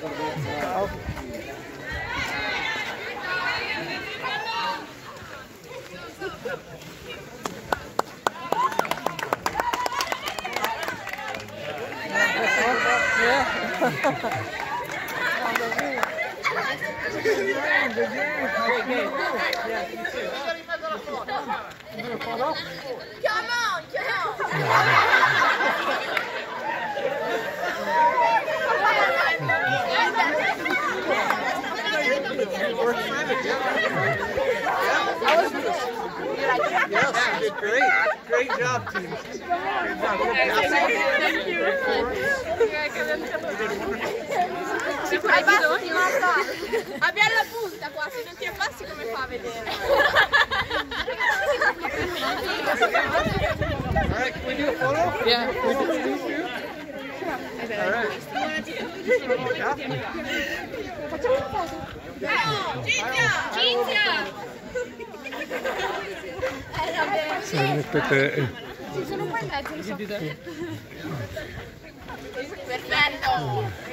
Come on, come on. Yes, you did great. Great job, team. Great job. Good Abbassi, Marta. Abbiamo la punta qua, se non ti abbassi come fa a vedere? All right, can we do a photo? Yeah. All mettete... Ci sono qua in mezzo, lo so. Perfetto!